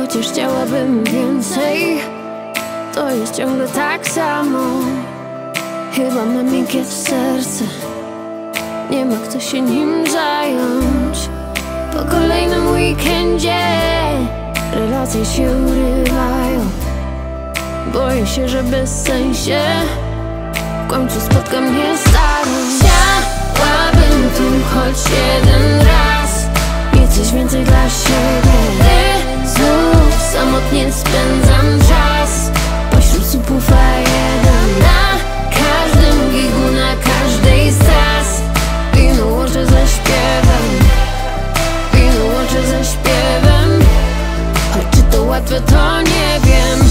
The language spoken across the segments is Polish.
Chociaż chciałabym więcej To jest ciągle tak samo. Chyba mam miękkie serce Nie ma kto się nim zająć. Po kolejnym weekendzie Relacje się urywają. Boję się, że bez sensie W końcu spotkam mnie starość łatwe, to nie wiem.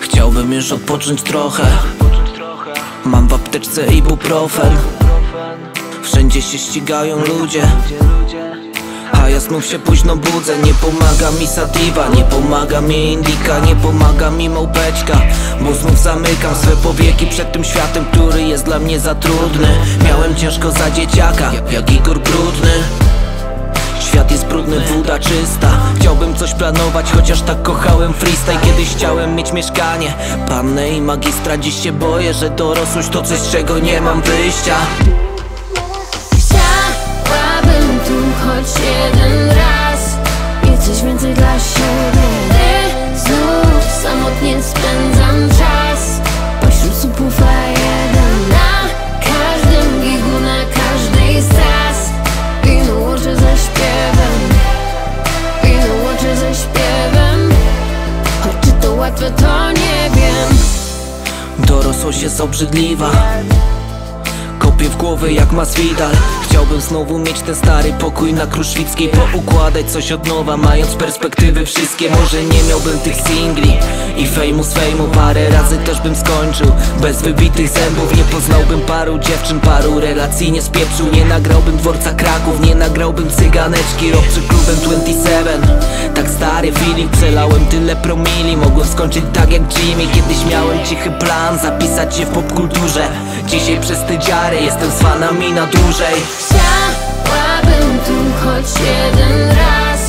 Chciałbym już odpocząć trochę. Mam w apteczce ibuprofen. Wszędzie się ścigają ludzie. A ja znów się późno budzę. Nie pomaga mi sativa, nie pomaga mi indika Nie pomaga mi małpeczka. Bo znów zamykam swe powieki przed tym światem Który jest dla mnie za trudny. Miałem ciężko za dzieciaka Jak Igor Brudny Świat jest brudny, woda czysta. Chciałbym coś planować, chociaż tak kochałem freestyle. Kiedyś chciałem mieć mieszkanie Pannę i magistra, dziś się boję, że dorosłość to coś, z czego nie mam wyjścia Dorosłość jest obrzydliwa W głowę jak Masvidal. Chciałbym znowu mieć ten stary pokój na Kruszwickiej Poukładać coś od nowa, mając perspektywy wszystkie. Może nie miałbym tych singli i fejmu z fejmu Parę razy też bym skończył. Bez wybitych zębów Nie poznałbym paru dziewczyn, paru relacji nie spieprzył. Nie nagrałbym dworca Kraków, nie nagrałbym cyganeczki. Rok przy klubem 27 Tak stary feeling, przelałem tyle promili. Mogłem skończyć tak jak Jimmy. Kiedyś miałem cichy plan, zapisać się w popkulturze Dzisiaj przez te dziary jestem z fanami na dłużej. Chciałabym tu choć jeden raz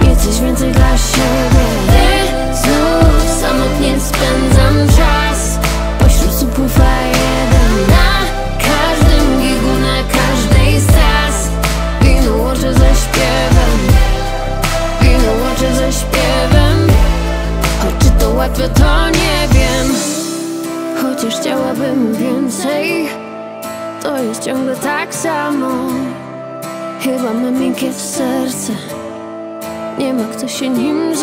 Mieć coś więcej dla siebie. Gdy znów samotnie spędzam czas. Pośród supów a jeden. Na każdym gigu, na każdej z tras. Wino łączę ze śpiewem. Wino łączę ze śpiewem. Choć czy to łatwe, to nie wiem chciałabym więcej. To jest ciągle tak samo. Chyba mam miękkie serce. Nie ma kto się nim